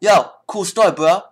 Yo, cool story, bro.